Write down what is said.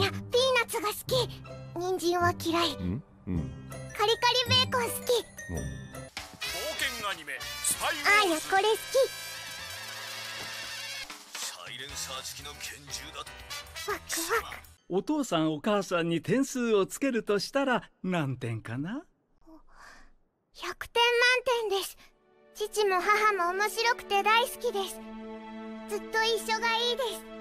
やピーナッツが好き。人参は嫌い。うん？うん。カリカリベーコン好き。冒険アニメスパイあーやこれ好き。サイレンサー付きの拳銃だ。ワクワク。お父さんお母さんに点数をつけるとしたら何点かな？100点満点です。父も母も面白くて大好きです。ずっと一緒がいいです。